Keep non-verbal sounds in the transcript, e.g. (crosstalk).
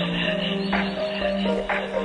صبحتي (laughs) صبحتي